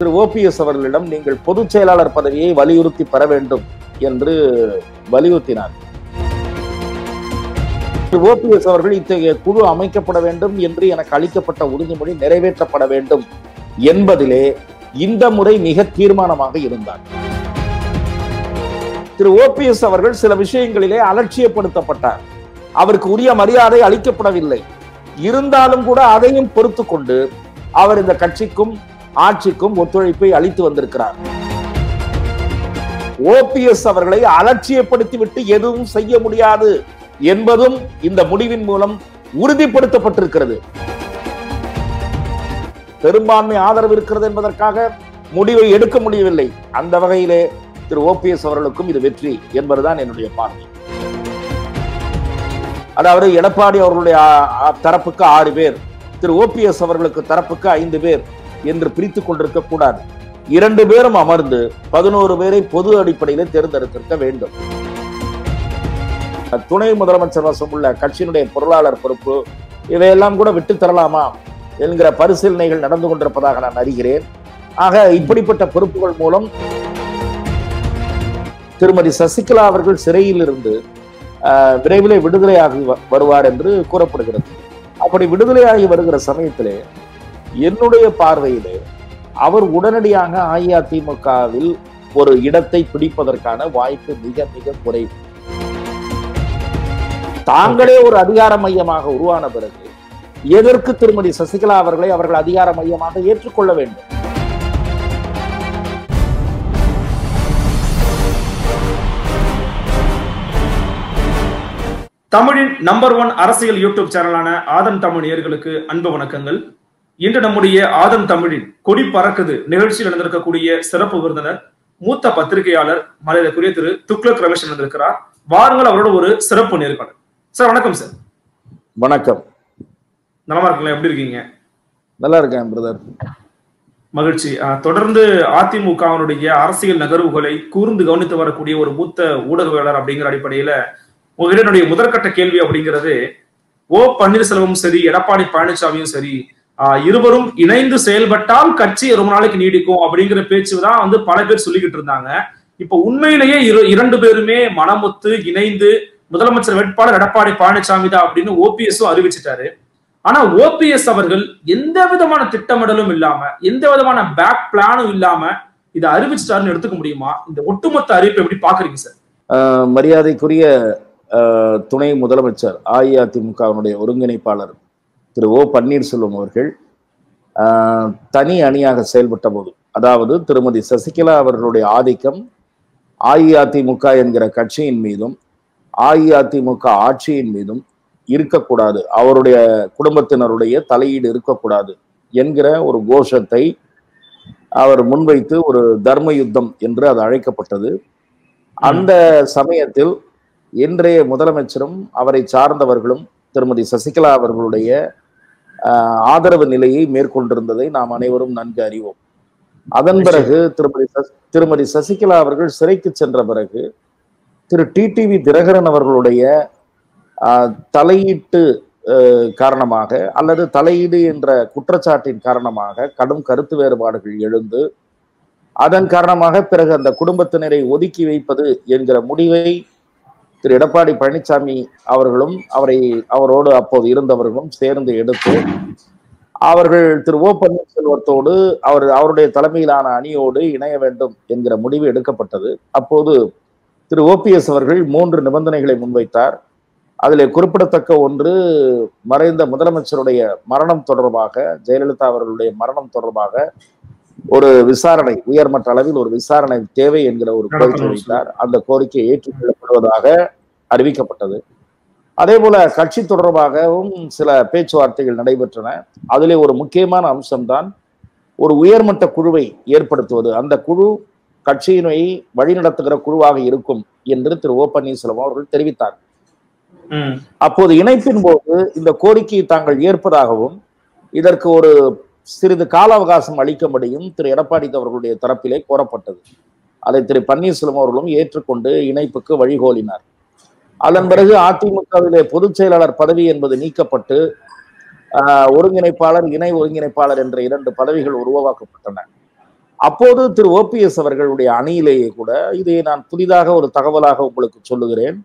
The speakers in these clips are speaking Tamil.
திரு ஓபிஎஸ் அவர்களிடம் நீங்கள் பொதுச் செயலாளர் பதவியை வலியுறுத்தி பெற வேண்டும் என்று வலியுறுத்தினார். திரு ஓபிஎஸ் அவர்கள் இத்தகைய குழு அமைக்கப்பட வேண்டும் என்று எனக்கு அளிக்கப்பட்ட உறுதிமொழி நிறைவேற்றப்பட வேண்டும் என்பதிலே இந்த முறை மிக தீர்மானமாக இருந்தார். திரு ஓபிஎஸ் அவர்கள் சில விஷயங்களிலே அலட்சியப்படுத்தப்பட்டார். அவருக்கு உரிய மரியாதை அளிக்கப்படவில்லை. இருந்தாலும் கூட அதையும் பொறுத்து கொண்டு அவர் இந்த கட்சிக்கும் ஆட்சிக்கும் ஒத்துழைப்பை அளித்து வந்திருக்கிறார். ஓபிஎஸ் அவர்களை அலட்சியப்படுத்திவிட்டு எதுவும் செய்ய முடியாது என்பதும் இந்த முடிவின் மூலம் உறுதிப்படுத்தப்பட்டிருக்கிறது. பெரும்பான்மை ஆதரவு இருக்கிறது என்பதற்காக முடிவை எடுக்க முடியவில்லை. அந்த வகையிலே திரு ஓபிஎஸ் அவர்களுக்கும் இது வெற்றி என்பதுதான் என்னுடைய பார்வை. அதாவது எடப்பாடி அவர்களுடைய தரப்புக்கு ஆறு பேர் திரு ஓபிஎஸ் அவர்களுக்கு தரப்புக்கு ஐந்து பேர் என்று பிரித்துக் கொண்டிருக்க கூடாது. இரண்டு பேரும் அமர்ந்து பதினோரு பேரை பொது அடிப்படையில் தேர்ந்தெடுத்திருக்க வேண்டும். துணை முதலமைச்சர் வசம் உள்ள கட்சியினுடைய பொருளாளர் பொறுப்பு இவையெல்லாம் கூட விட்டு தரலாமா என்கிற பரிசீலனைகள் நடந்து கொண்டிருப்பதாக நான் அறிகிறேன். ஆக இப்படிப்பட்ட பொறுப்புகள் மூலம் திருமதி சசிகலா அவர்கள் சிறையில் இருந்து ஆஹ், விரைவிலே விடுதலையாகி வருவார் என்று கூறப்படுகிறது. அப்படி விடுதலையாகி வருகிற சமயத்திலே என்னுடைய பார்வையிலே அவர் உடனடியாக அஇஅதிமுகவில் ஒரு இடத்தை பிடிப்பதற்கான வாய்ப்பு மிக மிக குறைவு. தாங்களே ஒரு அதிகார மையமாக உருவான பிறகு எதற்கு திருமதி சசிகலா அவர்களை அவர்கள் அதிகார மையமாக ஏற்றுக்கொள்ள வேண்டும்? தமிழின் நம்பர் ஒன் அரசியல் யூடியூப் சேனலான ஆதன் தமிழ் நேர்களுக்கு அன்பு வணக்கங்கள். இன்று நம்முடைய ஆதன் தமிழின் கொடி பறக்குது நிகழ்ச்சியில் நடந்திருக்கக்கூடிய சிறப்பு விருந்தினர் மூத்த பத்திரிகையாளர் மரியாதைக்குரிய திரு துக்ளக் ரமேஷ் நடந்திருக்கிறார். வாருங்கள் அவரோட ஒரு சிறப்பு நேர்காணல் சார் வணக்கம் சார். வணக்கம். நலமா இருக்கீங்களா? எப்படி இருக்கீங்க? நல்லா இருக்கேன் பிரதர். மகிழ்ச்சி. தொடர்ந்து அதிமுகவினுடைய அரசியல் நகர்வுகளை கூர்ந்து கவனித்து வரக்கூடிய ஒரு மூத்த ஊடகவியலாளர் அப்படிங்கிற அடிப்படையில உங்ககிட்ட என்னுடைய முதற்கட்ட கேள்வி அப்படிங்கிறது ஓ பன்னீர்செல்வமும் சரி எடப்பாடி பழனிசாமியும் சரி இருவரும் இணைந்து செயல்பட்டால் கட்சி ரொம்ப நாளைக்கு நீடிக்கும் அப்படிங்கிற பேச்சு தான் வந்து பல பேர் சொல்லிக்கிட்டு இருந்தாங்க. இப்ப உண்மையிலேயே இரு இரண்டு பேருமே மனமுத்து இணைந்து முதலமைச்சர் வேட்பாளர் எடப்பாடி பழனிசாமி தான் அப்படின்னு ஓபிஎஸும் அறிவிச்சிட்டாரு. ஆனா ஓபிஎஸ் அவர்கள் எந்த விதமான திட்டமிடலும் இல்லாம எந்த விதமான பேக் பிளானும் இல்லாம இதை அறிவிச்சிட்டாருன்னு எடுத்துக்க முடியுமா? இந்த ஒட்டுமொத்த அறிவிப்பை எப்படி பாக்குறீங்க சார் மரியாதைக்குரிய துணை முதலமைச்சர் அஇஅதிமுகவினுடைய ஒருங்கிணைப்பாளர் திரு ஓ பன்னீர்செல்வம் அவர்கள் தனி அணியாக செயல்பட்ட போது அதாவது திருமதி சசிகலா அவர்களுடைய ஆதிக்கம் அஇஅதிமுக என்கிற கட்சியின் மீதும் அஇஅதிமுக ஆட்சியின் மீதும் இருக்கக்கூடாது. அவருடைய குடும்பத்தினருடைய தலையீடு இருக்கக்கூடாது என்கிற ஒரு கோஷத்தை அவர் முன்வைத்து ஒரு தர்ம யுத்தம் என்று அது அழைக்கப்பட்டது. அந்த சமயத்தில் இன்றைய முதலமைச்சரும் அவரை சார்ந்தவர்களும் திருமதி சசிகலா அவர்களுடைய ஆதரவு நிலையை மேற்கொண்டிருந்ததை நாம் அனைவரும் நன்கு அறிவோம். அதன் பிறகு திருமதி திருமதி சசிகலா அவர்கள் சிறைக்கு சென்ற பிறகு திரு டிடிவி தினகரன் அவர்களுடைய தலையீட்டு காரணமாக அல்லது தலையீடு என்ற குற்றச்சாட்டின் காரணமாக கடும் கருத்து வேறுபாடுகள் எழுந்து அதன் காரணமாக பிறகு அந்த குடும்பத்தினரை ஒதுக்கி வைப்பது என்கிற முடிவை திரு எடப்பாடி பழனிசாமி அவர்களும் அவரை அவரோடு அப்போது இருந்தவர்களும் சேர்ந்து எடுத்து அவர்கள் திரு ஓ பன்னீர்செல்வத்தோடு அவர் அவருடைய தலைமையிலான அணியோடு இணைய வேண்டும் என்கிற முடிவு எடுக்கப்பட்டது. அப்போது திரு ஓபிஎஸ் அவர்கள் மூன்று நிபந்தனைகளை முன்வைத்தார். அதில் குறிப்பிடத்தக்க ஒன்று மறைந்த முதலமைச்சருடைய மரணம் தொடர்பாக ஜெயலலிதா அவர்களுடைய மரணம் தொடர்பாக ஒரு விசாரணை உயர்மட்ட அளவில் ஒரு விசாரணை தேவை என்கிற ஒரு கோரிக்கை வைத்தார். அந்த கோரிக்கை ஏற்றுக்கொள்ளப்படுவதாக அறிவிக்கப்பட்டது. அதே போல கட்சி தொடர்பாகவும் சில பேச்சுவார்த்தைகள் நடைபெற்றன. அதிலே ஒரு முக்கியமான அம்சம்தான் ஒரு உயர்மட்ட குழுவை ஏற்படுத்துவது. அந்த குழு கட்சியினை வழிநடத்துகிற குழுவாக இருக்கும் என்று திரு ஓ பன்னீர்செல்வம் அவர்கள் தெரிவித்தார். அப்போது இணைப்பின் போது இந்த கோரிக்கையை தாங்கள் ஏற்பதாகவும் இதற்கு ஒரு சிறிது கால அவகாசம் அளிக்கும்படியும் திரு எடப்பாடி அவர்களுடைய தரப்பிலே கோரப்பட்டது. அதை திரு பன்னீர்செல்வம் அவர்களும் ஏற்றுக்கொண்டு இணைப்புக்கு வழிகோலினார். அதன் பிறகு அதிமுகவிலே பொதுச் செயலாளர் பதவி என்பது நீக்கப்பட்டு ஒருங்கிணைப்பாளர் இணை ஒருங்கிணைப்பாளர் என்ற இரண்டு பதவிகள் உருவாக்கப்பட்டன. அப்போது திரு ஓபிஎஸ் அவர்களுடைய அணியிலேயே கூட இதை நான் புதிதாக ஒரு தகவலாக உங்களுக்கு சொல்லுகிறேன்.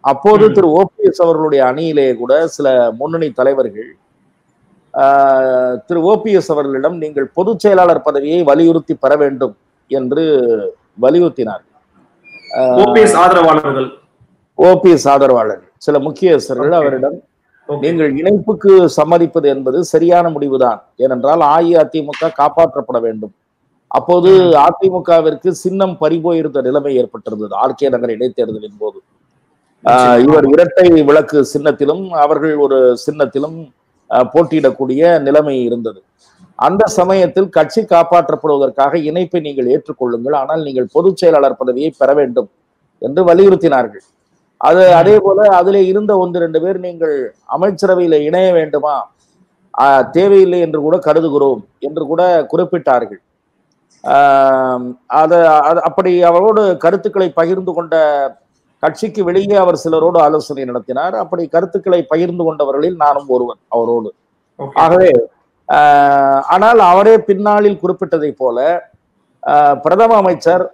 அப்போது. திரு ஓபிஎஸ் அவர்களுடைய அணியிலேயே கூட சில முன்னணி தலைவர்கள் திரு ஓபிஎஸ் அவர்களிடம் நீங்கள் பொதுச் செயலாளர் பதவியை வலியுறுத்தி பெற வேண்டும் என்று வலியுறுத்தினார் ஓபிஎஸ் ஆதரவாளர்கள் ஓபிஎஸ் ஆதரவாளர்கள் சில முக்கியஸ்தர்கள். அவரிடம். நீங்கள் இணைப்புக்கு சம்மதிப்பது என்பது சரியான முடிவுதான் ஏனென்றால் அஇஅதிமுக காப்பாற்றப்பட வேண்டும் அப்போது. அதிமுகவிற்கு சின்னம் பறிபோயிருந்த நிலைமை ஏற்பட்டிருந்தது ஆர்கே நகர் இடைத்தேர்தலின் போது. இவர் இரட்டை விளக்கு சின்னத்திலும் அவர்கள் ஒரு சின்னத்திலும் போட்டியிடக்கூடிய நிலைமை இருந்தது. அந்த சமயத்தில் கட்சி காப்பாற்றப்படுவதற்காக இணைப்பை நீங்கள் ஏற்றுக்கொள்ளுங்கள் ஆனால் நீங்கள் பொதுச் செயலாளர் பதவியை பெற வேண்டும் என்று வலியுறுத்தினார்கள். அது அதே போல அதிலே இருந்த ஒன்று ரெண்டு பேர் நீங்கள் அமைச்சரவையில இணைய வேண்டுமா? தேவையில்லை என்று கூட கருதுகிறோம் என்று கூட குறிப்பிட்டார்கள். ஆஹ், அது- அப்படி அவரோடு கருத்துக்களை பகிர்ந்து கொண்ட கட்சிக்கு வெளியே அவர் சிலரோடு ஆலோசனை நடத்தினார். அப்படி கருத்துக்களை பகிர்ந்து கொண்டவர்களில் நானும் ஒருவன் அவரோடு. ஆகவே ஆனால் அவரே பின்னாளில் குறிப்பிட்டதை போல பிரதம அமைச்சர்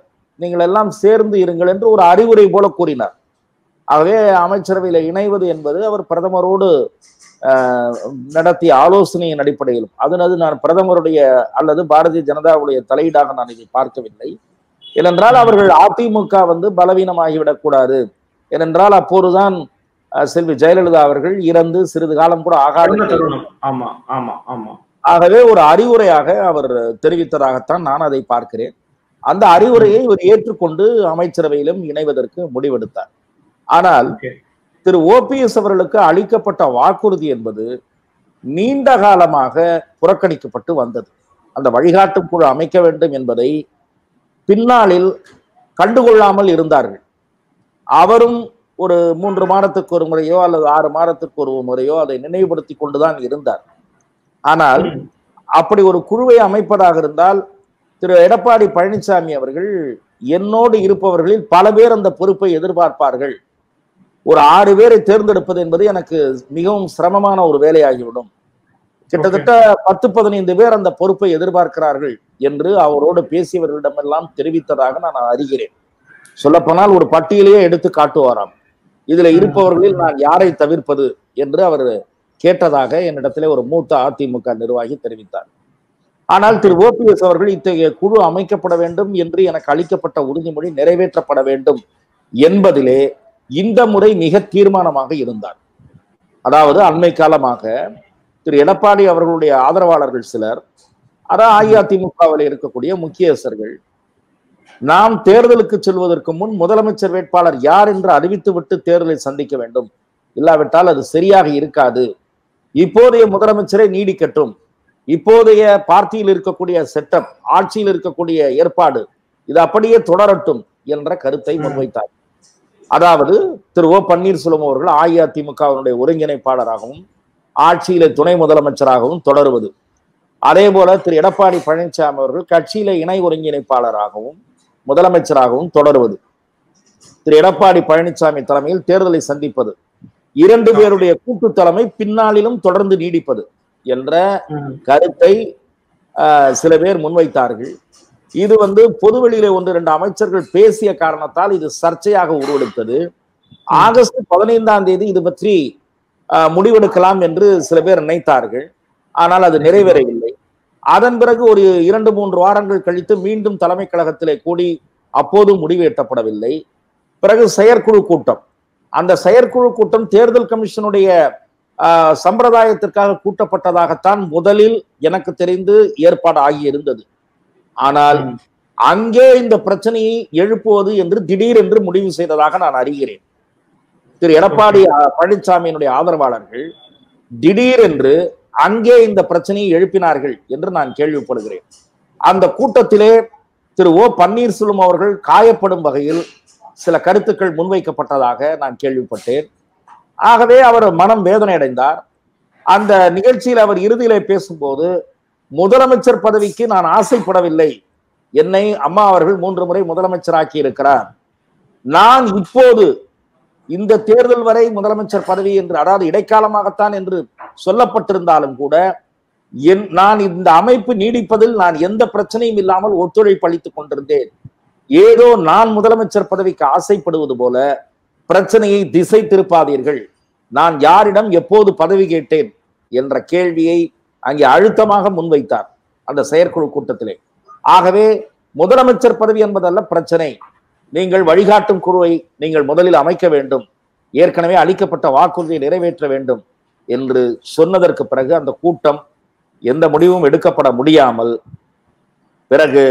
நீங்கள் எல்லாம் சேர்ந்து இருங்கள் என்று ஒரு அறிவுரை போல கூறினார். ஆகவே அமைச்சரவையில இணைவது என்பது அவர் பிரதமரோடு ஆஹ், நடத்திய ஆலோசனையின் அடிப்படையிலும். அதனது நான் பிரதமருடைய அல்லது பாரதிய ஜனதாவுடைய தலையீடாக நான் இதை பார்க்கவில்லை. ஏனென்றால் அவர்கள் அதிமுக வந்து பலவீனமாகிவிடக் கூடாது. ஏனென்றால் அப்போதுதான் செல்வி ஜெயலலிதா அவர்கள் இறந்து சிறிது காலம் கூட ஆகாத. சிறந்த தருணம். ஆமா ஆமா ஆமா. ஆகவே ஒரு அறிவுரையாக அவர் தெரிவித்ததாகத்தான் நான் அதை பார்க்கிறேன். அந்த அறிவுரையை இவர் ஏற்றுக்கொண்டு அமைச்சரவையிலும் இணைவதற்கு முடிவெடுத்தார். ஆனால் திரு ஓபிஎஸ் அவர்களுக்கு அளிக்கப்பட்ட வாக்குறுதி என்பது நீண்ட காலமாக புறக்கணிக்கப்பட்டு வந்தது. அந்த வழிகாட்டும் குழு அமைக்க வேண்டும் என்பதை பின்னாளில் கண்டுகொள்ளாமல் இருந்தார்கள். அவரும் ஒரு மூன்று மாதத்துக்கு ஒரு முறையோ அல்லது ஆறு மாதத்துக்கு ஒரு முறையோ அதை நினைவுபடுத்தி கொண்டுதான் இருந்தார். ஆனால் அப்படி ஒரு குழுவை அமைப்பதாக இருந்தால் திரு எடப்பாடி பழனிசாமி அவர்கள் என்னோடு இருப்பவர்களில் பல பேர் அந்த பொறுப்பை எதிர்பார்ப்பார்கள். ஒரு ஆறு பேரை தேர்ந்தெடுப்பது என்பது எனக்கு மிகவும் சிரமமான ஒரு வேலையாகிவிடும். கிட்டத்தட்ட பத்து பதினைந்து பேர் அந்த பொறுப்பை எதிர்பார்க்கிறார்கள் என்று அவரோடு பேசியவர்களிடமெல்லாம் தெரிவித்ததாக நான் அறிகிறேன். சொல்லப்போனால் ஒரு பட்டியலையே எடுத்து காட்டுவாராம். இதுல இருப்பவர்களில் நான் யாரை தவிர்ப்பது என்று அவர் கேட்டதாக என்னிடத்திலே ஒரு மூத்த அதிமுக நிர்வாகி தெரிவித்தார். ஆனால் திரு ஓபிஎஸ் அவர்கள் இத்தகைய குழு அமைக்கப்பட வேண்டும் என்று எனக்கு அளிக்கப்பட்ட உறுதிமொழி நிறைவேற்றப்பட வேண்டும் என்பதிலே இந்த முறை மிக தீர்மானமாக இருந்தார். அதாவது அண்மை காலமாக திரு எடப்பாடி அவர்களுடைய ஆதரவாளர்கள் சிலர் அதான் அஇஅதிமுகவில் இருக்கக்கூடிய முக்கியஸ்தர்கள். நாம் தேர்தலுக்கு செல்வதற்கு முன் முதலமைச்சர் வேட்பாளர் யார் என்று அறிவித்துவிட்டு தேர்தலை சந்திக்க வேண்டும். இல்லாவிட்டால் அது சரியாக இருக்காது. இப்போதைய முதலமைச்சரை நீடிக்கட்டும். இப்போதைய பார்ட்டியில் இருக்கக்கூடிய செட்டப் ஆட்சியில் இருக்கக்கூடிய ஏற்பாடு இது அப்படியே தொடரட்டும் என்ற கருத்தை முன்வைத்தார். அதாவது திரு ஓ பன்னீர்செல்வம் அவர்கள் அஇஅதிமுகவினுடைய ஒருங்கிணைப்பாளராகவும் ஆட்சியில துணை முதலமைச்சராகவும் தொடருவது. அதே போல திரு. எடப்பாடி பழனிசாமி அவர்கள் கட்சியில இணை ஒருங்கிணைப்பாளராகவும் முதலமைச்சராகவும் தொடருவது. திரு. எடப்பாடி பழனிசாமி தலைமையில் தேர்தலை சந்திப்பது. இரண்டு பேருடைய கூட்டு தலைமை பின்னாளிலும் தொடர்ந்து நீடிப்பது என்ற கருத்தை சில பேர் முன்வைத்தார்கள். இது வந்து பொதுவெளியிலே ஒன்று இரண்டு அமைச்சர்கள் பேசிய காரணத்தால் இது சர்ச்சையாக உருவெடுத்தது. ஆகஸ்ட் பதினைந்தாம் தேதி இது பற்றி முடிவெடுக்கலாம் என்று சில பேர் நினைத்தார்கள். ஆனால் அது நிறைவேறவில்லை. அதன் பிறகு ஒரு இரண்டு மூன்று வாரங்கள் கழித்து மீண்டும் தலைமை கழகத்திலே கூடி அப்போது முடிவு எட்டப்படவில்லை பிறகு செயற்குழு கூட்டம். அந்த செயற்குழு கூட்டம் தேர்தல் கமிஷனுடைய சம்பிரதாயத்திற்காக கூட்டப்பட்டதாகத்தான் முதலில் எனக்கு தெரிந்து ஏற்பாடு ஆகியிருந்தது. ஆனால் அங்கே இந்த பிரச்சனையை எழுப்புவது என்று திடீரென்று முடிவு செய்ததாக நான் அறிகிறேன். திரு எடப்பாடி பழனிசாமியினுடைய ஆதரவாளர்கள் திடீரென்று அங்கே இந்த பிரச்சனையை எழுப்பினார்கள் என்று நான் கேள்விப்படுகிறேன். அந்த கூட்டத்திலே திரு ஓ பன்னீர்செல்வம் அவர்கள் காயப்படும் வகையில் சில கருத்துக்கள் முன்வைக்கப்பட்டதாக நான் கேள்விப்பட்டேன். ஆகவே அவர் மனம் வேதனை அடைந்தார் அந்த நிகழ்ச்சியில் அவர் இறுதியிலே பேசும்போது முதலமைச்சர் பதவிக்கு நான் ஆசைப்படவில்லை. என்னை அம்மா அவர்கள் மூன்று முறை முதலமைச்சராக்கி இருக்கிறார் நான் இப்போது இந்த தேர்தல் வரை முதலமைச்சர் பதவி என்று அதாவது இடைக்காலமாகத்தான் என்று சொல்லப்பட்டிருந்தாலும் கூட என் நான் இந்த அமைப்பு நீடிப்பதில் நான் எந்த பிரச்சனையும் இல்லாமல் ஒத்துழைப்பு அளித்துக் கொண்டிருந்தேன். ஏதோ நான் முதலமைச்சர் பதவிக்கு ஆசைப்படுவது போல பிரச்சனையை திசை திருப்பாதீர்கள். நான் யாரிடம் எப்போது பதவி கேட்டேன் என்ற கேள்வியை அங்கே அழுத்தமாக முன்வைத்தார் அந்த செயற்குழு கூட்டத்திலே. ஆகவே முதலமைச்சர் பதவி என்பதல்ல பிரச்சனை. நீங்கள் வழிகாட்டும் குழுவை நீங்கள் முதலில் அமைக்க வேண்டும். ஏற்கனவே அளிக்கப்பட்ட வாக்குறுதியை நிறைவேற்ற வேண்டும் என்று சொன்னதற்கு பிறகு அந்த கூட்டம் எந்த முடிவும் எடுக்கப்பட முடியாமல் பிறகு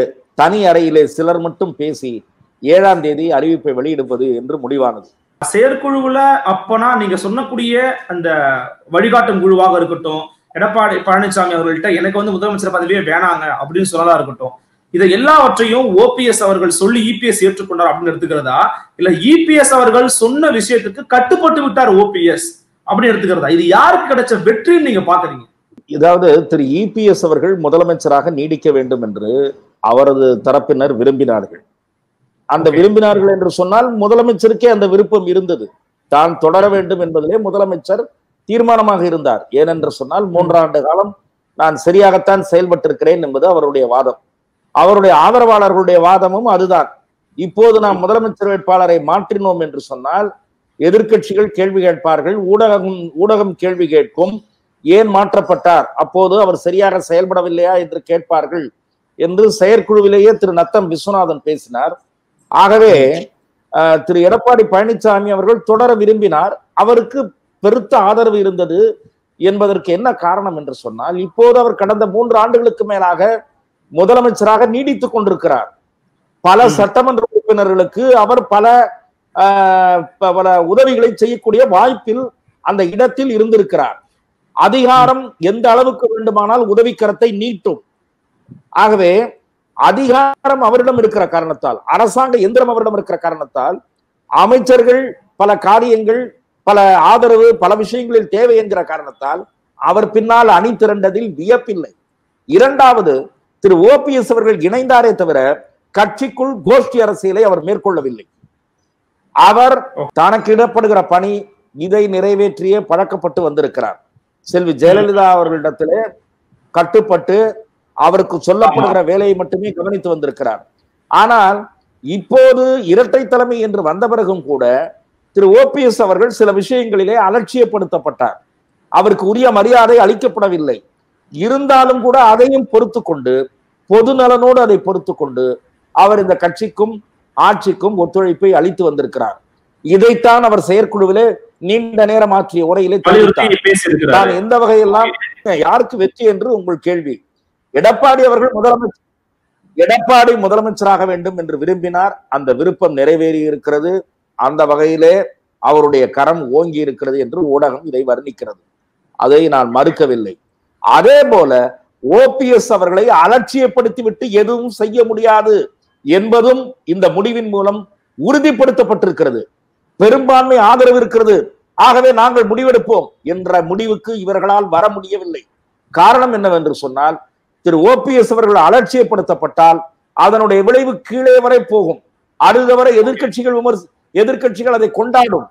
தனி அறையிலே சிலர் மட்டும் பேசி ஏழாம் தேதி அறிவிப்பை வெளியிடுவது என்று முடிவானது. செயற்குழுவுல அப்பனா நீங்க சொன்னக்கூடிய அந்த வழிகாட்டும் குழுவாக இருக்கட்டும் எடப்பாடி பழனிசாமி அவர்கள்ட்ட எனக்கு வந்து முதலமைச்சர் பதவியே வேணாங்க அப்படின்னு சொன்னதா இருக்கட்டும் இதை எல்லாவற்றையும் ஓபிஎஸ் அவர்கள் சொல்லி இபிஎஸ் ஏற்றுக்கொண்டார் அப்படின்னு எடுத்துக்கிறதா? இல்ல இபிஎஸ் அவர்கள் சொன்ன விஷயத்துக்கு கட்டுப்பட்டு விட்டார் ஓபிஎஸ் அப்படின்னு எடுத்துக்கிறதா? இது யாருக்கு கிடைச்ச வெற்றின்னு நீங்க பாக்குறீங்க? இதாவது திரு இபிஎஸ் அவர்கள் முதலமைச்சராக நீடிக்க வேண்டும் என்று அவரது தரப்பினர் விரும்பினார்கள். அந்த. விரும்பினார்கள் என்று சொன்னால் முதலமைச்சருக்கே அந்த விருப்பம் இருந்தது. தான் தொடர வேண்டும் என்பதிலே முதலமைச்சர் தீர்மானமாக இருந்தார். ஏனென்று சொன்னால் மூன்றாண்டு காலம் நான் சரியாகத்தான் செயல்பட்டிருக்கிறேன் என்பது அவருடைய வாதம். அவருடைய ஆதரவாளர்களுடைய வாதமும் அதுதான். இப்போது நாம் முதலமைச்சர் வேட்பாளரை மாற்றினோம் என்று சொன்னால் எதிர்க்கட்சிகள் கேள்வி கேட்பார்கள் ஊடகம் ஊடகம் கேள்வி கேட்கும் ஏன் மாற்றப்பட்டார் அப்போது அவர் சரியாக செயல்படவில்லையா என்று கேட்பார்கள் என்று செயற்குழுவிலேயே திரு நத்தம் விஸ்வநாதன் பேசினார். ஆகவே திரு எடப்பாடி பழனிசாமி அவர்கள் தொடர விரும்பினார். அவருக்கு பெருத்த ஆதரவு இருந்தது என்பதற்கு என்ன காரணம் என்று சொன்னால் இப்போது அவர் கடந்த மூன்று ஆண்டுகளுக்கு மேலாக முதலமைச்சராக நீடித்துக் கொண்டிருக்கிறார். பல. சட்டமன்ற உறுப்பினர்களுக்கு அவர் பல பல உதவிகளை செய்யக்கூடிய வாய்ப்பில் அந்த இடத்தில் இருந்திருக்கிறார். அதிகாரம் எந்த அளவுக்கு வேண்டுமானால் உதவிக்கரத்தை நீட்டும். ஆகவே அதிகாரம் அவரிடம் இருக்கிற காரணத்தால் அரசாங்க எந்திரம் அவரிடம் இருக்கிற காரணத்தால் அமைச்சர்கள் பல காரியங்கள் பல ஆதரவு பல விஷயங்களில் தேவை என்கிற காரணத்தால் அவர் பின்னால் அணி திரண்டதில் வியப்பில்லை. இரண்டாவது திரு ஓபிஎஸ் அவர்கள் இணைந்தாரே தவிர கட்சிக்குள் கோஷ்டி அரசியலை அவர் மேற்கொள்ளவில்லை. அவர் தனக்கு இடப்படுகிற பணி இதை நிறைவேற்றியே பழக்கப்பட்டு வந்திருக்கிறார். செல்வி ஜெயலலிதா அவர்களிடத்திலே கட்டுப்பட்டு அவருக்கு சொல்லப்படுகிற வேலையை மட்டுமே கவனித்து வந்திருக்கிறார். ஆனால் இப்போது இரட்டை தலைமை என்று வந்த பிறகும் கூட திரு ஓபிஎஸ் அவர்கள் சில விஷயங்களிலே அலட்சியப்படுத்தப்பட்டார். அவருக்கு உரிய மரியாதை அளிக்கப்படவில்லை. இருந்தாலும் கூட அதையும் பொறுத்து கொண்டு பொது நலனோடு அதை பொறுத்து கொண்டு அவர் இந்த கட்சிக்கும் ஆட்சிக்கும் ஒத்துழைப்பை அளித்து வந்திருக்கிறார். இதைத்தான் அவர் செயற்குழுவிலே நீண்ட நேரம் ஆற்றிய உரையிலே நான் எந்த வகையெல்லாம் யாருக்கு வெற்றி என்று உங்கள் கேள்வி. எடப்பாடி அவர்கள் முதலமைச்சர். எடப்பாடி முதலமைச்சராக வேண்டும் என்று விரும்பினார். அந்த விருப்பம் நிறைவேறி இருக்கிறது. அந்த வகையிலே அவருடைய கரம் ஓங்கி இருக்கிறது என்று ஊடகம் இதை வர்ணிக்கிறது. அதை நான் மறுக்கவில்லை. அதே போல ஓபிஎஸ் அவர்களை அலட்சியப்படுத்தி விட்டு எதுவும் செய்ய முடியாது என்பதும் இந்த முடிவின் மூலம் உறுதிப்படுத்தப்பட்டிருக்கிறது. பெரும்பான்மை ஆதரவு இருக்கிறது. ஆகவே நாங்கள் முடிவெடுப்போம் என்ற முடிவுக்கு இவர்களால் வர முடியவில்லை. காரணம் என்னவென்று சொன்னால் திரு ஓபிஎஸ் அவர்கள் அலட்சியப்படுத்தப்பட்டால் அதனுடைய விளைவு கீழே வரை போகும். அடுத்த வரை எதிர்க்கட்சிகள் எதிர்கட்சிகள் அதை கொண்டாடும்.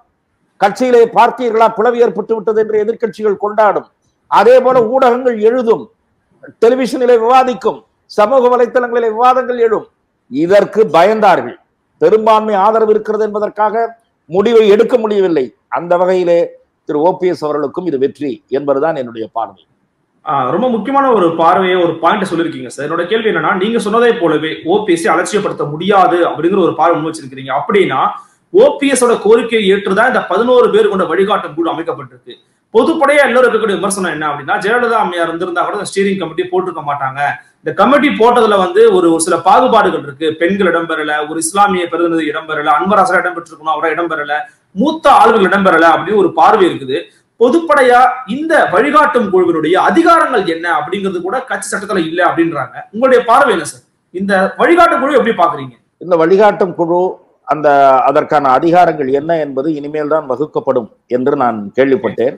கட்சியிலே பார்த்தீர்களா பிளவு ஏற்பட்டு விட்டது என்று எதிர்கட்சிகள் கொண்டாடும். அதே போல ஊடகங்கள் எழுதும் டெலிவிஷனிலே விவாதிக்கும் சமூக வலைத்தளங்களிலே விவாதங்கள் எழும் இதற்கு பயந்தார்கள். பெரும்பான்மை ஆதரவு இருக்கிறது என்பதற்காக முடிவை எடுக்க முடியவில்லை. அந்த வகையிலே திரு ஓபிஎஸ் அவர்களுக்கும் இது வெற்றி என்பதுதான் என்னுடைய பார்வை. ஆஹ் ரொம்ப முக்கியமான ஒரு பார்வையை ஒரு பாயிண்ட் சொல்லிருக்கீங்க சார் என்னோட கேள்வி என்னன்னா நீங்க சொன்னதை போலவே ஓபிஎஸ்சி அலட்சியப்படுத்த முடியாது அப்படிங்கிற ஒரு பார்வை முன் வச்சிருக்கீங்க அப்படின்னா ஓபிஎஸ் ஓட கோரிக்கையை ஏற்றுதான் இந்த பதினோரு பேர் கொண்ட வழிகாட்டும் குழு அமைக்கப்பட்டிருக்கு. பொதுப்படையா எல்லாரும் இருக்கக்கூடிய விமர்சனம் என்ன அப்படின்னா ஜெயலலிதா அம்மையார் இருந்திருந்தா கூட ஸ்டீரிங் கமிட்டி போட்டிருக்க மாட்டாங்க. இந்த கமிட்டி போட்டதுல வந்து ஒரு ஒரு சில பாகுபாடுகள் இருக்கு. பெண்கள் இடம்பெறல ஒரு இஸ்லாமிய பிரதிநிதி இடம்பெறல அன்பராசர் இடம்பெற்றிருக்கணும் அவரை இடம்பெறல மூத்த ஆளுகள் இடம்பெறல அப்படின்னு ஒரு பார்வை இருக்குது. பொதுப்படையா இந்த வழிகாட்டும் குழுவினுடைய அதிகாரங்கள் என்ன அப்படிங்கிறது கூட கட்சி சட்டத்துல இல்ல அப்படின்றாங்க. உங்களுடைய பார்வை என்ன சார் இந்த வழிகாட்டும் குழு எப்படி பாக்குறீங்க? இந்த வழிகாட்டும் குழு அந்த அதற்கான அதிகாரங்கள் என்ன என்பது இனிமேல் தான் வகுக்கப்படும் என்று நான் கேள்விப்பட்டேன்.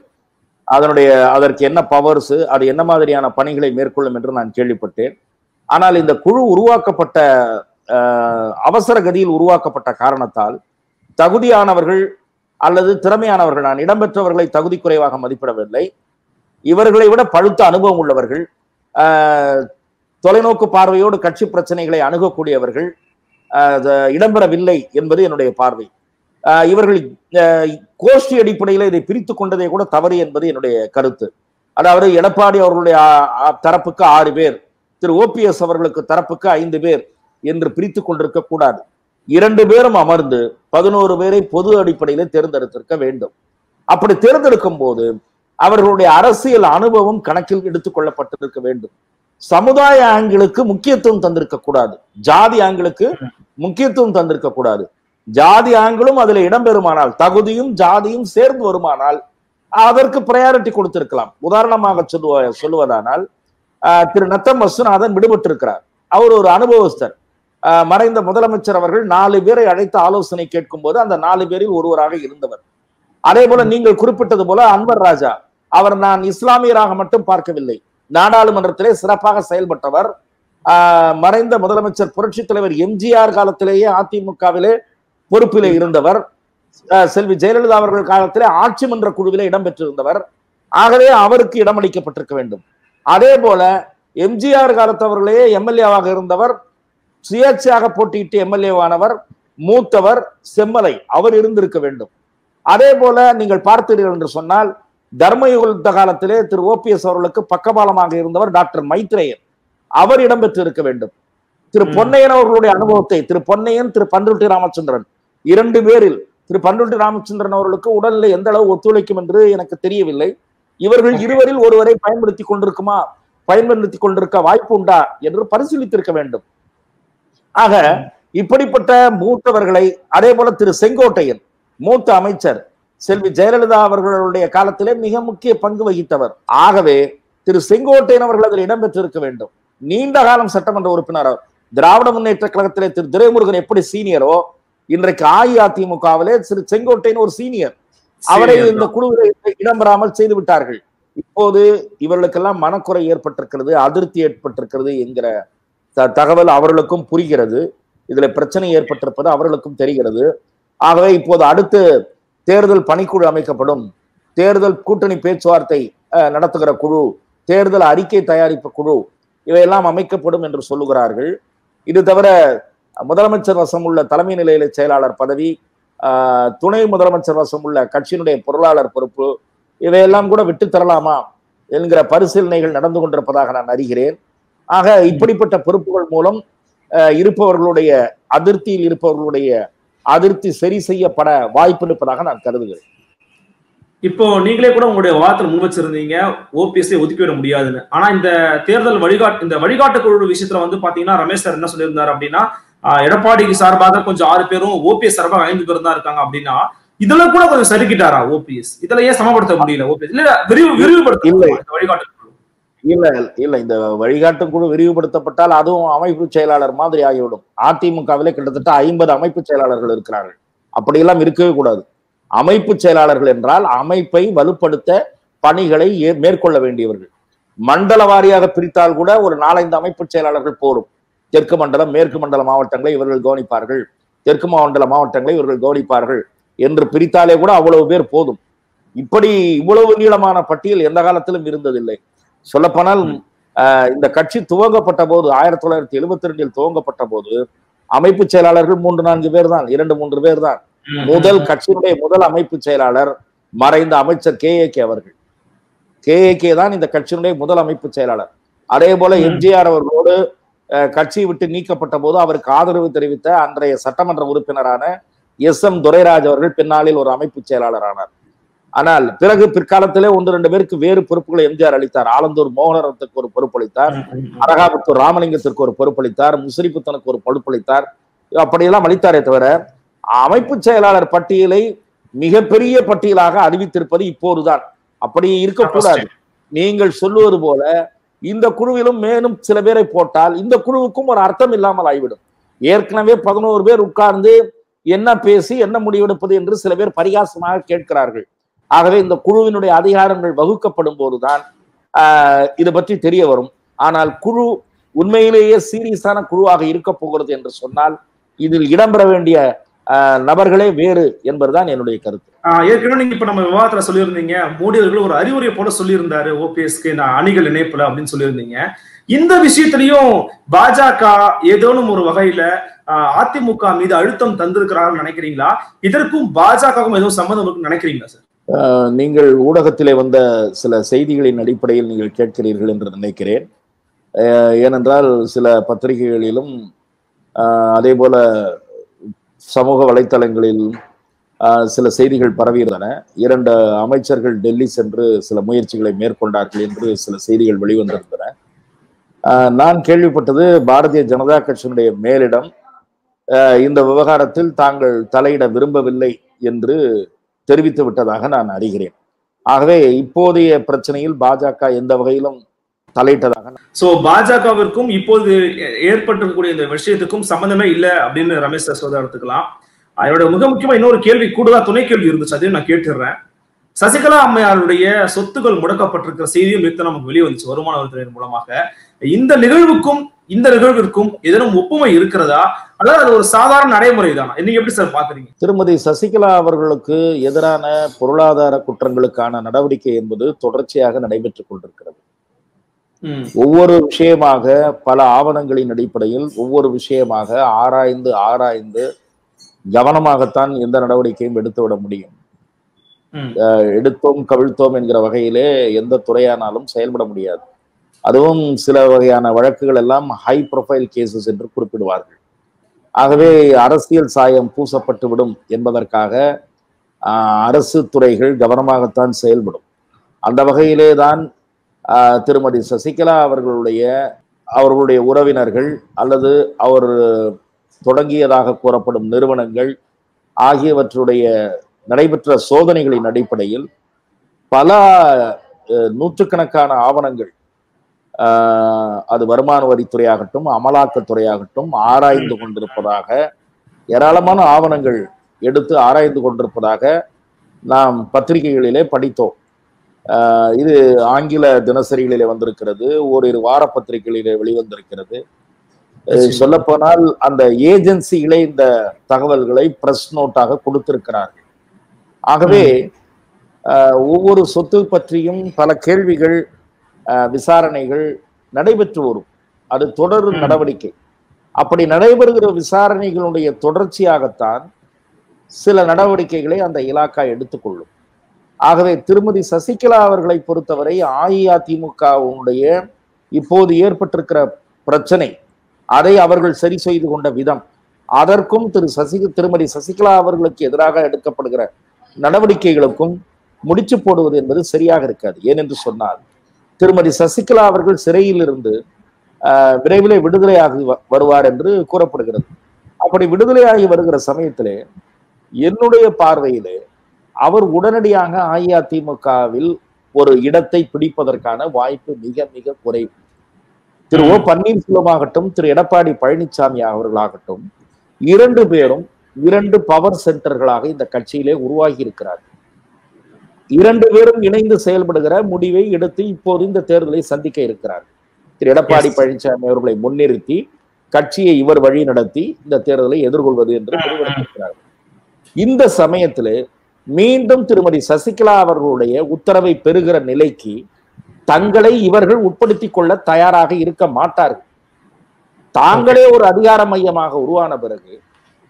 அதனுடைய அதற்கு என்ன பவர்ஸ் அது என்ன மாதிரியான பணிகளை மேற்கொள்ளும் என்று நான் கேள்விப்பட்டேன். ஆனால் இந்த குழு உருவாக்கப்பட்ட அவசர கதியில் உருவாக்கப்பட்ட காரணத்தால் தகுதியானவர்கள் அல்லது திறமையானவர்கள் நான் இடம்பெற்றவர்களை தகுதி குறைவாக மதிப்பிடவில்லை. இவர்களை விட பழுத்த அனுபவம் உள்ளவர்கள் தொலைநோக்கு பார்வையோடு கட்சி பிரச்சனைகளை அணுகக்கூடியவர்கள் இடம்பெறவில்லை என்பது என்னுடைய பார்வை. இவர்கள் கோஷ்டி அடிப்படையில் இதை பிரித்து கொண்டதே கூட தவறு என்பது என்னுடைய கருத்து. அதாவது எடப்பாடி அவர்களுடைய தரப்புக்கு ஆறு பேர் திரு ஓபிஎஸ் அவர்களுக்கு தரப்புக்கு ஐந்து பேர் என்று பிரித்து கொண்டிருக்க கூடாது. இரண்டு பேரும் அமர்ந்து பதினோரு பேரை பொது அடிப்படையில் தேர்ந்தெடுத்திருக்க வேண்டும். அப்படி தேர்ந்தெடுக்கும் போது அவர்களுடைய அரசியல் அனுபவம் கணக்கில் எடுத்துக் கொள்ளப்பட்டிருக்க வேண்டும். சமுதாய ஆங்கிளுக்கு முக்கியத்துவம் தந்திருக்க கூடாது. ஜாதி ஆங்கிளுக்கு முக்கியத்துவம் தந்திருக்க கூடாது. ஜாதி ஆங்கிலும் அதுல இடம்பெறுமானால் தகுதியும் ஜாதியும் சேர்ந்து வருமானால் அதற்கு ப்ரையாரிட்டி கொடுத்திருக்கலாம். உதாரணமாக சொல்லுவ சொல்லுவதானால் ஆஹ், திரு நத்தம் வசுநாதன் விடுபட்டிருக்கிறார். அவர் ஒரு அனுபவஸ்தர். ஆஹ், மறைந்த முதலமைச்சர் அவர்கள் நாலு பேரை அழைத்து ஆலோசனை கேட்கும் போது அந்த நாலு பேரில் ஒருவராக இருந்தவர். அதே போல நீங்கள் குறிப்பிட்டது போல அன்வர் ராஜா. அவர் நான் இஸ்லாமியராக மட்டும் பார்க்கவில்லை. நாடாளுமன்றத்திலே சிறப்பாக செயல்பட்டவர். மறைந்த முதலமைச்சர் புரட்சி தலைவர் எம்ஜிஆர் காலத்திலேயே அதிமுகவிலே பொறுப்பிலே இருந்தவர். செல்வி ஜெயலலிதா அவர்கள் காலத்திலே ஆட்சி மன்ற குழுவிலே இடம்பெற்றிருந்தவர். ஆகவே அவருக்கு இடமளிக்கப்பட்டிருக்க வேண்டும். அதே போல எம்ஜிஆர் காலத்தவர்களே எம்எல்ஏவாக இருந்தவர் சுயேட்சையாக போட்டியிட்டு எம்எல்ஏவானவர் மூத்தவர் செம்மலை அவர் இருந்திருக்க வேண்டும். அதே போல நீங்கள் பார்த்தீர்கள் என்று சொன்னால் தர்மயுக காலத்திலே திரு ஓபிஎஸ் அவர்களுக்கு பக்கபாலமாக இருந்தவர் டாக்டர் மைத்ரேயன். அவர் இடம்பெற்று இருக்க வேண்டும். திரு. பொன்னையன் அவர்களுடைய அனுபவத்தை திரு பொன்னையன் திரு பன்ருட்டி ராமச்சந்திரன் இரண்டு பேரில் திரு பன்ருட்டி ராமச்சந்திரன் அவர்களுக்கு உடல்நிலை எந்த அளவு ஒத்துழைக்கும் என்று எனக்கு தெரியவில்லை. இவர்கள் இருவரில் ஒருவரை பயன்படுத்தி கொண்டிருக்குமா? பயன்படுத்தி கொண்டிருக்க வாய்ப்பு உண்டா? என்று பரிசீலித்திருக்க வேண்டும். ஆக இப்படிப்பட்ட மூத்தவர்களை அதே போல திரு செங்கோட்டையன் மூத்த அமைச்சர் செல்வி ஜெயலலிதா அவர்களுடைய காலத்திலே மிக முக்கிய பங்கு வகித்தவர். ஆகவே திரு செங்கோட்டையன் அவர்கள் அதில் இடம்பெற்றிருக்க வேண்டும். நீண்ட காலம் சட்டமன்ற உறுப்பினர் அவர். திராவிட முன்னேற்ற கழகத்திலே திரு துரைமுருகன் எப்படி சீனியரோ இன்றைக்கு அஇஅதிமுகவிலே திரு செங்கோட்டையன் ஒரு சீனியர். அவரை இந்த குழுவில் இடம்பெறாமல் செய்து விட்டார்கள். இப்போது இவர்களுக்கெல்லாம் மனக்குறை ஏற்பட்டிருக்கிறது அதிருப்தி ஏற்பட்டிருக்கிறது என்கிற தகவல் அவர்களுக்கும் புரிகிறது. இதுல பிரச்சனை ஏற்பட்டிருப்பது அவர்களுக்கும் தெரிகிறது. ஆகவே இப்போது அடுத்து தேர்தல் பணிக்குழு அமைக்கப்படும். தேர்தல் கூட்டணி பேச்சுவார்த்தை நடத்துகிற குழு தேர்தல் அறிக்கை தயாரிப்பு குழு இவையெல்லாம் அமைக்கப்படும் என்று சொல்லுகிறார்கள். இது தவிர முதலமைச்சர் வசம் உள்ள தலைமை நிலையில செயலாளர் பதவி துணை முதலமைச்சர் வசம் உள்ள கட்சியினுடைய பொருளாளர் பொறுப்பு இவையெல்லாம் கூட விட்டு தரலாமா என்கிற பரிசீலனைகள் நடந்து கொண்டிருப்பதாக நான் அறிகிறேன். ஆக இப்படிப்பட்ட பொறுப்புகள் மூலம் இருப்பவர்களுடைய அதிருப்தியில் இருப்பவர்களுடைய அதிருப்தி சரி செய்யப்பட வாய்ப்பு இருப்பதாக நான் கருதுகிறேன். இப்போ நீங்களே கூட உங்களுடைய வாதத்தில் முன் வச்சிருந்தீங்க ஓபிஎஸ்ஐ ஒதுக்கிவிட முடியாதுன்னு. ஆனா இந்த தேர்தல் வழிகாட்டு இந்த வழிகாட்டு குழு விஷயத்துல வந்து பாத்தீங்கன்னா ரமேஷ் சார் என்ன சொல்லியிருந்தாரு அப்படின்னா எடப்பாடிக்கு சார்பாக கொஞ்சம் ஆறு பேரும் ஓபிஎஸ் சார்பாக ஐந்து பேரும் தான் இருக்காங்க அப்படின்னா இதுல கூட கொஞ்சம் சறுக்கிட்டாரா ஓபிஎஸ் இதுல ஏன் சமப்படுத்த முடியல ஓபிஎஸ் இல்ல விரிவு விரிவுபடுத்த வழிகாட்டு இல்ல இல்ல இந்த வழிகாட்டு குழு விரிவுபடுத்தப்பட்டால் அதுவும் அமைப்பு செயலாளர் மாதிரி ஆகிவிடும். அதிமுகவிலே கிட்டத்தட்ட ஐம்பது அமைப்பு செயலாளர்கள் இருக்கிறார்கள். அப்படியெல்லாம் இருக்கவே கூடாது. அமைப்பு செயலாளர்கள் என்றால் அமைப்பை வலுப்படுத்த பணிகளை ஏ- மேற்கொள்ள வேண்டியவர்கள். மண்டல வாரியாக பிரித்தால் கூட ஒரு நாலஞ்சு அமைப்பு செயலாளர்கள் போரும். தெற்கு மண்டலம் மேற்கு மண்டல மாவட்டங்களை இவர்கள் கவனிப்பார்கள். தெற்கு மாவட்ட மாவட்டங்களை இவர்கள் கவனிப்பார்கள். என்று பிரித்தாலே கூட அவ்வளவு பேர் போதும். இப்படி இவ்வளவு நீளமான பட்டியல் எந்த காலத்திலும் இருந்ததில்லை. சொல்லப்போனால் இந்த கட்சி துவங்கப்பட்ட போது ஆயிரத்தி தொள்ளாயிரத்தி எழுபத்தி ரெண்டில் துவங்கப்பட்ட போது அமைப்பு செயலாளர்கள் மூன்று நான்கு பேர் தான் இரண்டு மூன்று பேர் தான். முதல் கட்சியினுடைய முதல் அமைப்பு செயலாளர் மறைந்த அமைச்சர் கே. ஏ. கே. அவர்கள். கே. ஏ. கே. தான் இந்த கட்சியினுடைய முதல் அமைப்பு செயலாளர். அதே போல. எம்ஜிஆர் அவர்களோடு கட்சியை விட்டு நீக்கப்பட்ட போது அவருக்கு ஆதரவு தெரிவித்த அன்றைய சட்டமன்ற உறுப்பினரான எஸ். எம். துரைராஜ் அவர்கள் பின்னாளில் ஒரு அமைப்பு செயலாளர் ஆனார் ஆனால் பிறகு பிற்காலத்திலே ஒன்று ரெண்டு பேருக்கு வேறு பொறுப்புகளை எம்ஜிஆர் அளித்தார். ஆலந்தூர் மோகனரத்துக்கு ஒரு பொறுப்பளித்தார். அரகாபுத்தூர் ராமலிங்கத்திற்கு ஒரு பொறுப்பளித்தார். முசிறிப்புத்தனுக்கு ஒரு பொறுப்பளித்தார். அப்படியெல்லாம் அளித்தாரே தவிர அமைப்பு செயலாளர் பட்டியலை மிகப்பெரிய பட்டியலாக அறிவித்திருப்பது இப்போதுதான். அப்படி இருக்கக்கூடாது. நீங்கள் சொல்லுவது போல இந்த குழுவிலும் மேலும் சில பேரை போட்டால் இந்த குழுவுக்கும் ஒரு அர்த்தம் இல்லாமல் ஆகிவிடும் ஏற்கனவே பதினோரு பேர் உட்கார்ந்து என்ன பேசி என்ன முடிவெடுப்பது என்று சில பேர் பரிகாசமாக கேட்கிறார்கள். ஆகவே இந்த குழுவினுடைய அதிகாரங்கள் வகுக்கப்படும் போதுதான் இதை பற்றி தெரிய வரும். ஆனால் குழு உண்மையிலேயே சீரியஸான குழுவாக இருக்க போகிறது என்று சொன்னால் இதில் இடம்பெற வேண்டிய நபர்களே வேறு என்பதுதான் என்னுடைய கருத்து. ஏற்கனவே நீங்க இப்ப நம்ம விவாதத்துல சொல்லியிருந்தீங்க. மோடி அவர்கள் ஒரு அறிவுரை போல சொல்லியிருந்தாரு ஓபிஎஸ்க்கு நான் அணிகள் இணைப்புல அப்படின்னு சொல்லியிருந்தீங்க. இந்த விஷயத்திலையும் பாஜக ஏதோனும் ஒரு வகையில அதிமுக மீது அழுத்தம் தந்திருக்கிறார்கள் நினைக்கிறீங்களா? இதற்கும் பாஜகவுக்கும் எதுவும் சம்மந்தம் இருக்குன்னு நினைக்கிறீங்களா சார்? நீங்கள் ஊடகத்திலே வந்த சில செய்திகளின் அடிப்படையில் நீங்கள் கேட்கிறீர்கள் என்று நினைக்கிறேன். ஏனென்றால் சில பத்திரிகைகளிலும் அதே போல சமூக வலைத்தளங்களில் சில செய்திகள் பரவியிருந்தன. இரண்டு அமைச்சர்கள் டெல்லி சென்று சில முயற்சிகளை மேற்கொண்டார்கள் என்று சில செய்திகள் வெளிவந்திருந்தன. நான் கேள்விப்பட்டது பாரதிய ஜனதா கட்சியினுடைய மேலிடம். இந்த விவகாரத்தில் தாங்கள் தலையிட விரும்பவில்லை என்று தெரிவித்து விட்டதாக நான் அறிகிறேன். ஆகவே இப்போதைய பிரச்சனையில் பாஜக எந்த வகையிலும் தலையிட்டதாக சோ பாஜகவிற்கும் இப்போது ஏற்பட்டிருக்கக்கூடிய இந்த விஷயத்துக்கும் சம்பந்தமே இல்லை அப்படின்னு ரமேஷ் சசோதா எடுத்துக்கலாம். அதோட மிக முக்கியமா இன்னொரு கேள்வி கூடுதலா துணை கேள்வி இருந்துச்சு அதையும் நான் கேட்டுடுறேன். சசிகலா அம்மையாருடைய சொத்துக்கள் முடக்கப்பட்டிருக்கிற செய்தியும் நேற்று நமக்கு வெளியே வந்துச்சு வருமான வரித்துறையின் மூலமாக. இந்த நிகழ்வுக்கும் இந்த நிகழ்விற்கும் ஏதேனும் ஒப்புமை இருக்கிறதா? அல்லது அது ஒரு சாதாரண நடைமுறை தானா நீங்க எப்படி சார் பாக்குறீங்க? திருமதி சசிகலா அவர்களுக்கு எதிரான பொருளாதார குற்றங்களுக்கான நடவடிக்கை என்பது தொடர்ச்சியாக நடைபெற்றுக் கொண்டிருக்கிறது. ஒவ்வொரு விஷயமாக பல ஆவணங்களின் அடிப்படையில் ஒவ்வொரு விஷயமாக ஆராய்ந்து ஆராய்ந்து கவனமாகத்தான் எந்த நடவடிக்கையும் எடுத்துவிட முடியும். எடுத்தோம் கவிழ்த்தோம் என்கிற வகையிலே எந்த துறையானாலும் செயல்பட முடியாது. அதுவும் சில வகையான வழக்குகள் எல்லாம் ஹை ப்ரொஃபைல் கேசஸ் என்று குறிப்பிடுவார்கள். ஆகவே அரசியல் சாயம் பூசப்பட்டு விடும் என்பதற்காக அரசு துறைகள் கவனமாகத்தான் செயல்படும். அந்த வகையிலே தான் திருமதி சசிகலா அவர்களுடைய அவர்களுடைய உறவினர்கள் அல்லது அவர் தொடங்கியதாக கூறப்படும் நிறுவனங்கள் ஆகியவற்றுடைய நடைபெற்ற சோதனைகளின் அடிப்படையில் பல நூற்றுக்கணக்கான ஆவணங்கள் அது வருமான வரித்துறையாகட்டும் அமலாக்கத்துறையாகட்டும் ஆராய்ந்து கொண்டிருப்பதாக ஏராளமான ஆவணங்கள் எடுத்து ஆராய்ந்து கொண்டிருப்பதாக நாம் பத்திரிகைகளிலே படித்தோம். இது ஆங்கில தினசரிகளிலே வந்திருக்கிறது ஓரிரு வார பத்திரிகைகளிலே வெளிவந்திருக்கிறது. சொல்லப்போனால் அந்த ஏஜென்சிகளே இந்த தகவல்களை பிரஸ் நோட்டாக கொடுத்திருக்கிறார்கள். ஆகவே ஒவ்வொரு சொத்து பற்றியும் பல கேள்விகள் விசாரணைகள் நடைபெற்று வரும். அது தொடர் நடவடிக்கை. அப்படி நடைபெறுகிற விசாரணைகளுடைய தொடர்ச்சியாகத்தான் சில நடவடிக்கைகளை அந்த இலாக்கா எடுத்துக்கொள்ளும். ஆகவே திருமதி சசிகலா அவர்களை பொறுத்தவரை அஇஅதிமுகவுடைய இப்போது ஏற்பட்டிருக்கிற பிரச்சனை அதை அவர்கள் சரி செய்து கொண்ட விதம் அதற்கும் திரு சசி திருமதி சசிகலா அவர்களுக்கு எதிராக எடுக்கப்படுகிற நடவடிக்கைகளுக்கும் முடிச்சு போடுவது என்பது சரியாக இருக்காது. ஏனென்று சொன்னால் திருமதி சசிகலா அவர்கள் சிறையில் இருந்து ஆஹ், விரைவிலே விடுதலையாகி வ- வருவார் என்று கூறப்படுகிறது. அப்படி விடுதலையாகி வருகிற சமயத்திலே என்னுடைய பார்வையிலே அவர் உடனடியாக அஇஅதிமுகவில் ஒரு இடத்தை பிடிப்பதற்கான வாய்ப்பு மிக மிக குறைவு. திரு ஓ பன்னீர்செல்வமாகட்டும் திரு எடப்பாடி பழனிசாமி அவர்களாகட்டும் இரண்டு பேரும் இரண்டு பவர் சென்டர்களாக இந்த கட்சியிலே உருவாகி இருக்கிறார்கள். இரண்டு பேரும் இணைந்து செயல்படுகிற முடிவை எடுத்து இப்போது இந்த தேர்தலை சந்திக்க இருக்கிறார் திரு எடப்பாடி. பழனிசாமி அவர்களை முன்னிறுத்தி கட்சியை இவர் வழி நடத்தி இந்த தேர்தலை எதிர்கொள்வது என்று முடிவெடுத்திருக்கிறார் இந்த சமயத்திலே மீண்டும் திருமதி சசிகலா அவர்களுடைய உத்தரவை பெறுகிற நிலைக்கு தங்களை இவர்கள் உட்படுத்திக் கொள்ள தயாராக இருக்க மாட்டார்கள். தாங்களே ஒரு அதிகார மையமாக உருவான பிறகு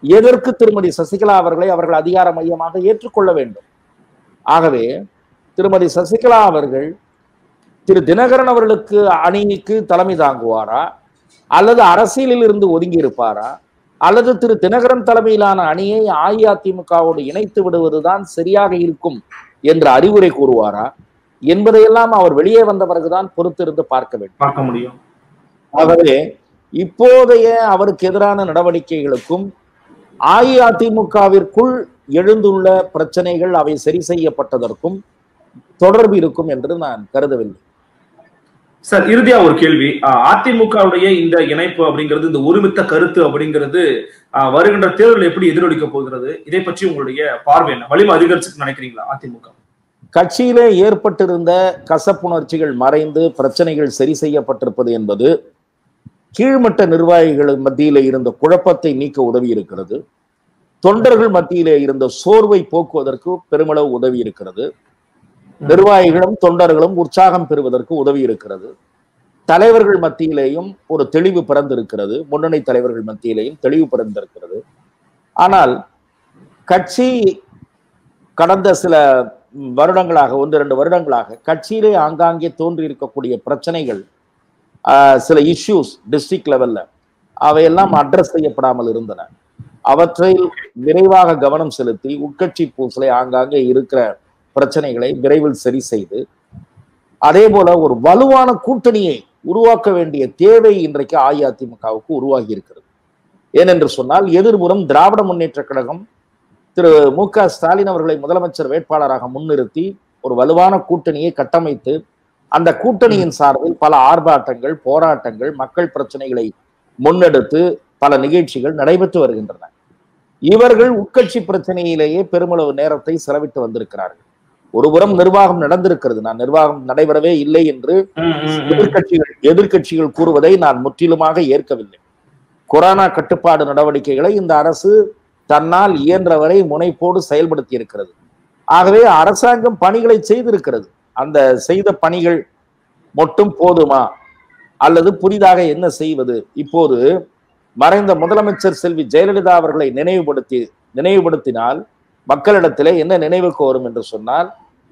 எதற்கு திருமதி சசிகலா அவர்களை அவர்கள் அதிகார மையமாக ஏற்றுக்கொள்ள வேண்டும்? ஆகவே திருமதி சசிகலா அவர்கள் திரு தினகரன் அவர்களுக்கு அணிக்கு தலைமை தாங்குவாரா? அல்லது அரசியலில் இருந்து ஒதுங்கி இருப்பாரா? அல்லது திரு தினகரன் தலைமையிலான அணியை அஇஅதிமுகவோடு இணைத்து விடுவதுதான் சரியாக இருக்கும் என்ற அறிவுரை கூறுவாரா? என்பதையெல்லாம் அவர் வெளியே வந்த பிறகுதான் பொறுத்திருந்து பார்க்க வேண்டும். பார்க்க முடியும். ஆகவே இப்போதைய அவருக்கு எதிரான நடவடிக்கைகளுக்கும் அஇஅதிமுகவிற்குள் எழுந்துள்ள பிரச்சனைகள் அவை சரி செய்யப்பட்டதற்கும் தொடர்பு இருக்கும் என்று நான் கருதவில்லை. சார் இறுதியா ஒரு கேள்வி. அதிமுகவுடைய இந்த இணைப்பு அப்படிங்கிறது இந்த ஒருமித்த கருத்து அப்படிங்கிறது வருகின்ற தேர்தல் எப்படி எதிரொலிக்க போகிறது? இதை பற்றி உங்களுடைய பார்வை என்ன? வலிமை அதிகரிச்சுன்னு நினைக்கிறீங்களா அதிமுக? கட்சியிலே ஏற்பட்டிருந்த கசப்புணர்ச்சிகள் மறைந்து பிரச்சனைகள் சரி செய்யப்பட்டிருப்பது என்பது கீழ்மட்ட நிர்வாகிகள் மத்தியிலே இருந்த குழப்பத்தை நீக்க உதவி இருக்கிறது தொண்டர்கள் மத்தியிலே இருந்த சோர்வை போக்குவதற்கு பெருமளவு உதவி இருக்கிறது. நிர்வாகிகளும் தொண்டர்களும் உற்சாகம் பெறுவதற்கு உதவி இருக்கிறது. தலைவர்கள் மத்தியிலேயும் ஒரு தெளிவு பிறந்திருக்கிறது. முன்னணி தலைவர்கள் மத்தியிலேயும் தெளிவு பிறந்திருக்கிறது. ஆனால் கட்சி கடந்த சில வருடங்களாக ஒன்று இரண்டு வருடங்களாக கட்சியிலே ஆங்காங்கே தோன்றி இருக்கக்கூடிய பிரச்சனைகள் ஆஹ், சில இஷ்யூஸ் டிஸ்ட்ரிக்ட் லெவல்ல அவையெல்லாம் அட்ரஸ் செய்யப்படாமல் இருந்தன. அவற்றில் விரைவாக கவனம் செலுத்தி உட்கட்சி பூசலை ஆங்காங்கே இருக்கிற பிரச்சனைகளை விரைவில் சரி செய்து அதே போல ஒரு வலுவான கூட்டணியை உருவாக்க வேண்டிய தேவை இன்றைக்கு அஇஅதிமுகவுக்கு உருவாகி இருக்கிறது. ஏனென்று சொன்னால் எதிர்புறம் திராவிட முன்னேற்ற கழகம் திரு மு க ஸ்டாலின் அவர்களை முதலமைச்சர் வேட்பாளராக முன்னிறுத்தி ஒரு வலுவான கூட்டணியை கட்டமைத்து அந்த கூட்டணியின் சார்பில் பல ஆர்ப்பாட்டங்கள் போராட்டங்கள் மக்கள் பிரச்சனைகளை முன்னெடுத்து பல நிகழ்ச்சிகள் நடைபெற்று வருகின்றன. இவர்கள் உட்கட்சி பிரச்சனையிலேயே பெருமளவு நேரத்தை செலவிட்டு வந்திருக்கிறார்கள். ஒருபுறம் நிர்வாகம் நடந்திருக்கிறது. நான் நிர்வாகம் நடைபெறவே இல்லை என்று. எதிர்க்கட்சிகள் எதிர்க்கட்சிகள் கூறுவதை நான் முற்றிலுமாக ஏற்கவில்லை. கொரோனா கட்டுப்பாடு நடவடிக்கைகளை இந்த அரசு தன்னால் இயன்றவரை முனைப்போடு செயல்படுத்தி இருக்கிறது ஆகவே அரசாங்கம் பணிகளை செய்திருக்கிறது. அந்த செய்த பணிகள் மட்டும் போதுமா? அல்லது புதிதாக என்ன செய்வது? இப்போது மறைந்த முதலமைச்சர் செல்வி ஜெயலலிதா அவர்களை நினைவுபடுத்தி நினைவுபடுத்தினால் மக்களிடத்திலே என்ன நினைவுக்கு வரும் என்று சொன்னால்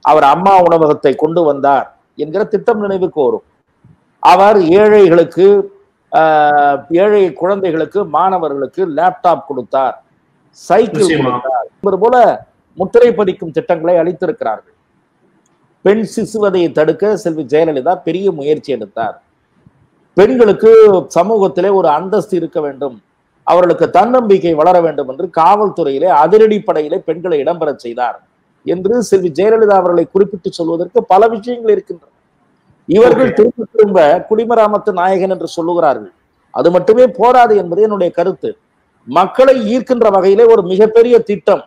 அவர் அம்மா உணவகத்தை கொண்டு வந்தார் என்கிற திட்டம் நினைவுக்கு வரும் அவர் ஏழைகளுக்கு ஆஹ், ஏழை குழந்தைகளுக்கு மாணவர்களுக்கு லேப்டாப் கொடுத்தார் சைக்கிள். கொடுத்தார். என்பது போல முத்திரை பதிக்கும் திட்டங்களை அளித்திருக்கிறார்கள். பெண் சிசுவதையை தடுக்க செல்வி ஜெயலலிதா பெரிய முயற்சி எடுத்தார். பெண்களுக்கு சமூகத்திலே ஒரு அந்தஸ்து இருக்க வேண்டும். அவர்களுக்கு தன்னம்பிக்கை வளர வேண்டும் என்று காவல்துறையிலே அதிரடிப்படையிலே பெண்களை இடம்பெறச் செய்தார் என்று செல்வி ஜெயலலிதா அவர்களை குறிப்பிட்டு சொல்வதற்கு பல விஷயங்கள் இருக்கின்றன. இவர்கள். திரும்ப திரும்ப குடிமராமத்து நாயகன் என்று சொல்லுகிறார்கள். அது மட்டுமே போராது என்பது என்னுடைய கருத்து. மக்களை ஈர்க்கின்ற வகையிலே ஒரு மிகப்பெரிய திட்டம்.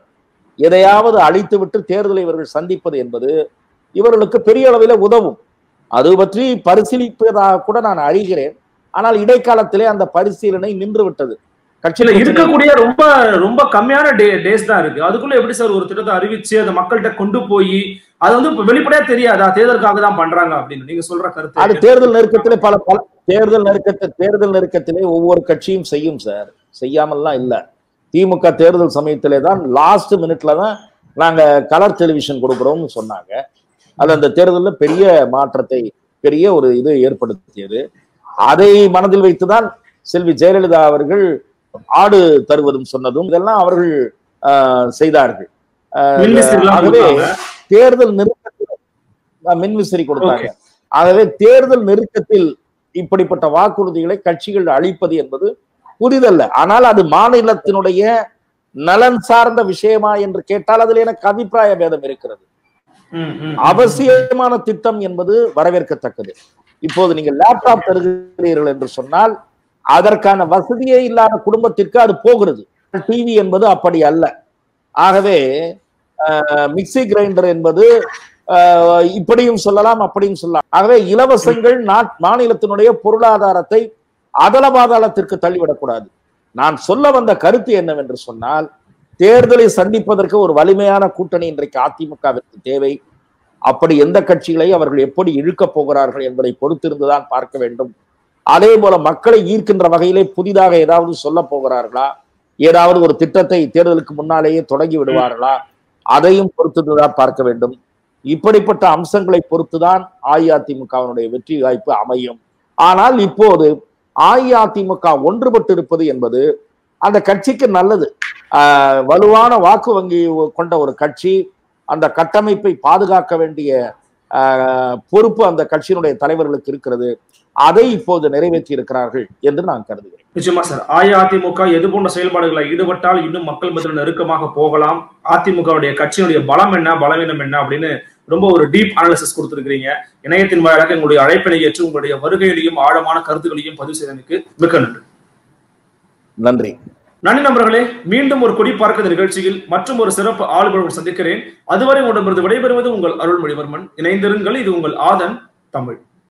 எதையாவது அழித்துவிட்டு தேர்தலை இவர்கள் சந்திப்பது என்பது இவர்களுக்கு பெரிய அளவில உதவும். அது பற்றி பரிசீலிப்பதாக கூட நான் அறிகிறேன் ஆனால் இடைக்காலத்திலே அந்த பரிசீலனை நின்று விட்டது கட்சியில் இருக்கக்கூடிய ரொம்ப ரொம்ப கம்மியான டே டேஸ் தான் இருக்கு. அதுக்குள்ள எப்படி சார் ஒரு திட்டத்தை அறிவிச்சு அதை மக்கள்கிட்ட கொண்டு போய் அது வந்து வெளிப்படையா தெரியாதா. தேர்தலுக்காக தான் பண்றாங்க அப்படின்னு நீங்க சொல்ற அது கருத்து தேர்தல் நெருக்கத்திலே பல பல தேர்தல் நெருக்கத்தை தேர்தல் நெருக்கத்திலே ஒவ்வொரு கட்சியும் செய்யும் சார். செய்யாமல்லாம் இல்ல. திமுக தேர்தல் சமயத்திலே தான் லாஸ்ட் மினிட்ல தான் நாங்க கலர் டெலிவிஷன் கொடுக்குறோம்னு சொன்னாங்க. அது அந்த தேர்தலில் பெரிய மாற்றத்தை பெரிய ஒரு இது ஏற்படுத்தியது. அதை மனதில் வைத்துதான் செல்வி ஜெயலலிதா அவர்கள் ஆடு தருவதும் சொன்னதும் இதெல்லாம் அவர்கள் செய்தார்கள். ஆகவே. தேர்தல் நெருக்கத்தில் மின்விசிறி கொடுத்தாங்க. ஆகவே தேர்தல் நெருக்கத்தில் இப்படிப்பட்ட வாக்குறுதிகளை கட்சிகள் அளிப்பது என்பது புதிதல்ல. ஆனால் அது மாநிலத்தினுடைய நலன் சார்ந்த விஷயமா என்று கேட்டால் அதில் எனக்கு அபிப்பிராய பேதம் இருக்கிறது. அவசியமான திட்டம் என்பது வரவேற்கத்தக்கது. இப்போது நீங்க லேப்டாப் தருகிறீர்கள் என்று சொன்னால் அதற்கான வசதியே இல்லாத குடும்பத்திற்கு அது போகிறது. டிவி என்பது அப்படி அல்ல. ஆகவே மிக்சி கிரைண்டர் என்பது ஆஹ், இப்படியும் சொல்லலாம் அப்படியும் சொல்லலாம். ஆகவே இலவசங்கள் நாட் மாநிலத்தினுடைய பொருளாதாரத்தை அதல பாதாளத்திற்கு தள்ளிவிடக்கூடாது. நான் சொல்ல வந்த கருத்து என்னவென்று சொன்னால் தேர்தலை சந்திப்பதற்கு ஒரு வலிமையான கூட்டணி இன்றைக்கு அதிமுகவிற்கு தேவை. அப்படி எந்த கட்சிகளை அவர்கள் எப்படி இழுக்கப் போகிறார்கள் என்பதை பொறுத்திருந்துதான் பார்க்க வேண்டும். அதே போல மக்களை ஈர்க்கின்ற வகையிலே புதிதாக ஏதாவது சொல்ல போகிறார்களா? ஏதாவது ஒரு திட்டத்தை தேர்தலுக்கு முன்னாலேயே தொடங்கி விடுவார்களா? அதையும் பொறுத்திருந்துதான் பார்க்க வேண்டும். இப்படிப்பட்ட அம்சங்களை பொறுத்துதான் அஇஅதிமுகவினுடைய வெற்றி வாய்ப்பு அமையும். ஆனால் இப்போது அஇஅதிமுக ஒன்றுபட்டு இருப்பது என்பது அந்த கட்சிக்கு நல்லது. ஆஹ் வலுவான வாக்கு வங்கி கொண்ட ஒரு கட்சி அந்த கட்டமைப்பை பாதுகாக்க வேண்டிய ஆஹ் பொறுப்பு அந்த கட்சியினுடைய தலைவர்களுக்கு இருக்கிறது. அதை இப்போது நிறைவேற்றி இருக்கிறார்கள் என்று நான் கருதுகிறேன். நிச்சயமா சார். அஇஅதிமுக எது போன்ற செயல்பாடுகளை ஈடுபட்டால் இன்னும் மக்கள் மத்தியில் நெருக்கமாக போகலாம். அதிமுகவுடைய கட்சியினுடைய பலம் என்ன பலவீனம் என்ன அப்படின்னு ரொம்ப ஒரு டீப் அனாலிசிஸ் கொடுத்துருக்கீங்க இணையத்தின் வாயிலாக எங்களுடைய அழைப்பினை ஏற்று உங்களுடைய வருகையிலையும் ஆழமான கருத்துக்களையும் பதிவு செய்ததற்கு மிக்க நன்றி. நன்றி. நன்றி நண்பர்களே மீண்டும் ஒரு கொடி பார்க்கிற நிகழ்ச்சியில் மற்றும் ஒரு சிறப்பு ஆளுநர் சந்திக்கிறேன். அதுவரை உங்களிடமிருந்து விடைபெறுவது உங்கள் அருள்மொழிவர்மன். இணைந்திருங்கள் இது உங்கள் ஆதன் தமிழ்.